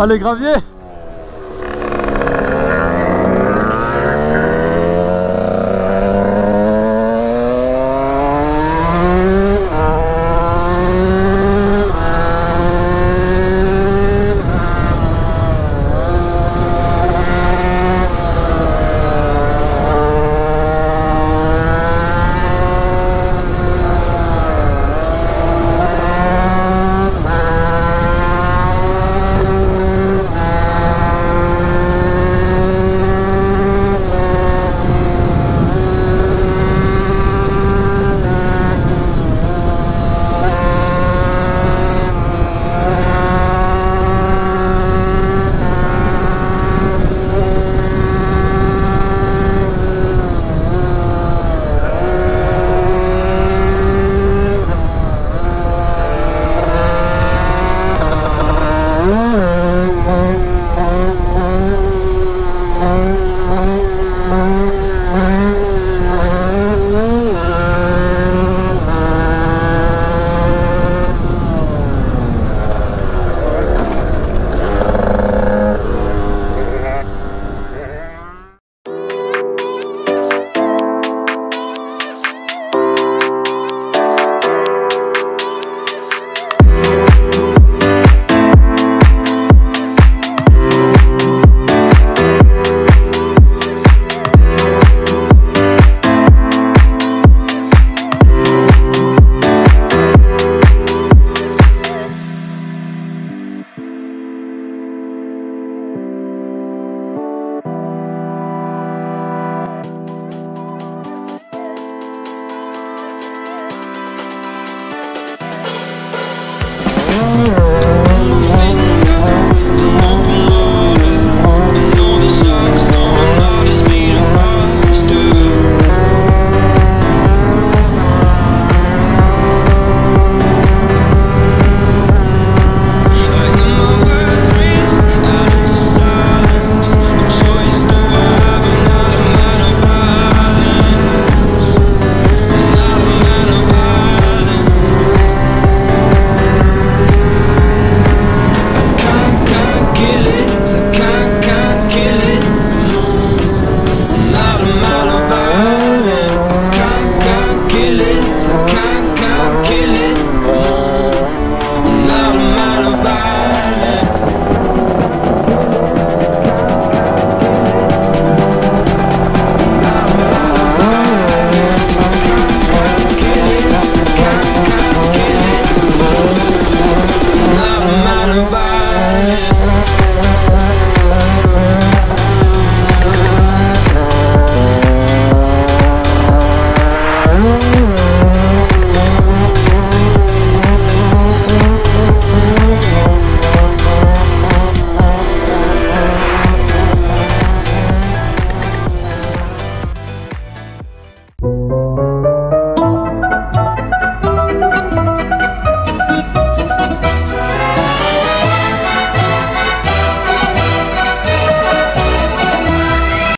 Allez gravier